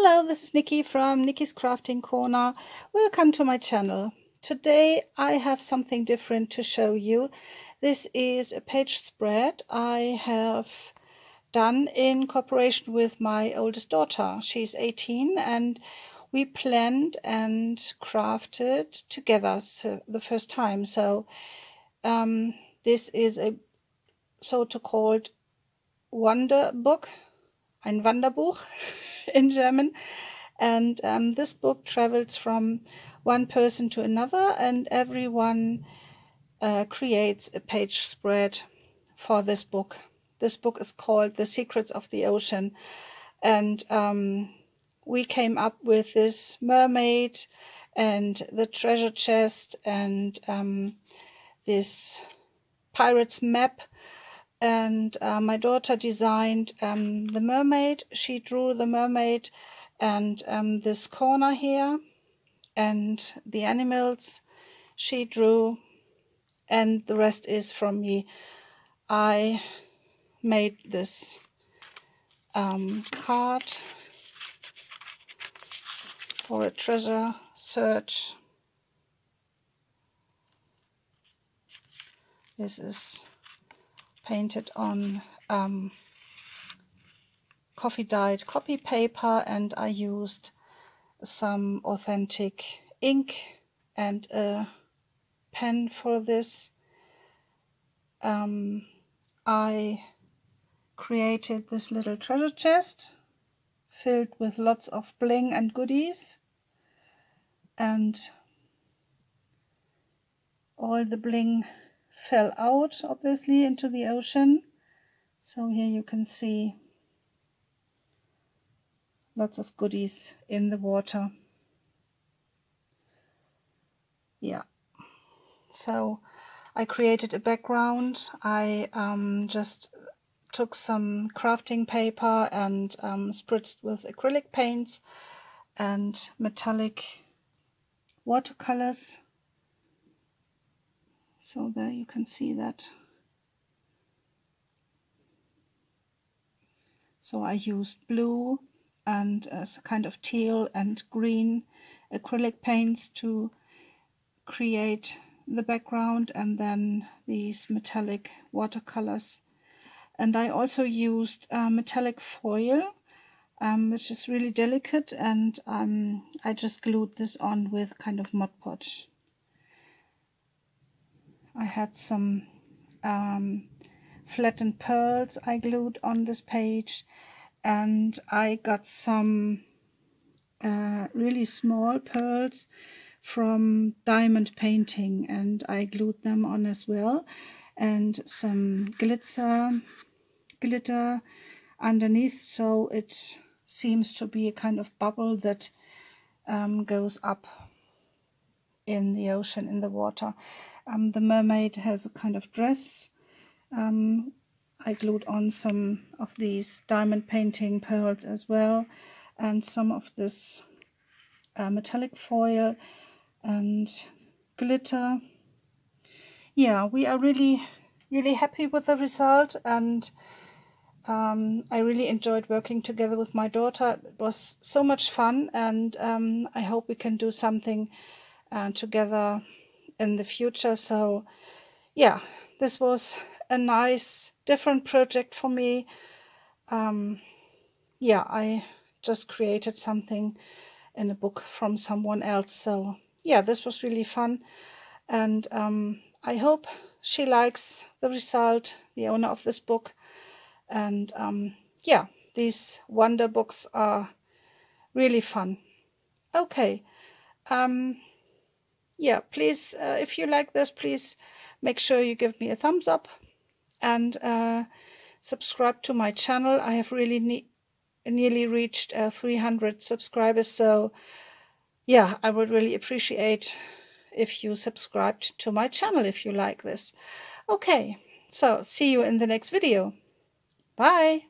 Hello, this is Nicki from Nicki's Crafting Corner. Welcome to my channel. Today I have something different to show you. This is a page spread I have done in cooperation with my oldest daughter. She's 18 and we planned and crafted together so the first time. So um, this is a so-called wander book, ein Wanderbuch. in German. And um, this book travels from one person to another, and everyone uh, creates a page spread for this book. This book is called The Secrets of the Ocean. And um, we came up with this mermaid and the treasure chest and um, this pirate's map and uh, my daughter designed um, the mermaid. She drew the mermaid and um, this corner here and the animals she drew and the rest is from me. I made this um, card for a treasure search. This is painted on um, coffee dyed copy paper and I used some authentic ink and a pen for this. Um, I created this little treasure chest filled with lots of bling and goodies and all the bling fell out obviously into the ocean. So here you can see lots of goodies in the water. Yeah. So I created a background. I um, just took some crafting paper and um, spritzed with acrylic paints and metallic watercolors so there you can see that so I used blue and a kind of teal and green acrylic paints to create the background and then these metallic watercolors and I also used uh, metallic foil um, which is really delicate and um, I just glued this on with kind of Mod Podge. I had some um, flattened pearls I glued on this page and I got some uh, really small pearls from diamond painting and I glued them on as well and some glitter glitter underneath so it seems to be a kind of bubble that um, goes up in the ocean in the water um, the mermaid has a kind of dress. Um, I glued on some of these diamond painting pearls as well and some of this uh, metallic foil and glitter. Yeah, we are really, really happy with the result and um, I really enjoyed working together with my daughter. It was so much fun and um, I hope we can do something uh, together in the future. So yeah, this was a nice different project for me. Um, yeah, I just created something in a book from someone else. So yeah, this was really fun. And um, I hope she likes the result, the owner of this book. And um, yeah, these wander books are really fun. Okay. Um, yeah, please, uh, if you like this, please make sure you give me a thumbs up and uh, subscribe to my channel. I have really ne nearly reached uh, 300 subscribers, so yeah, I would really appreciate if you subscribed to my channel if you like this. Okay, so see you in the next video. Bye!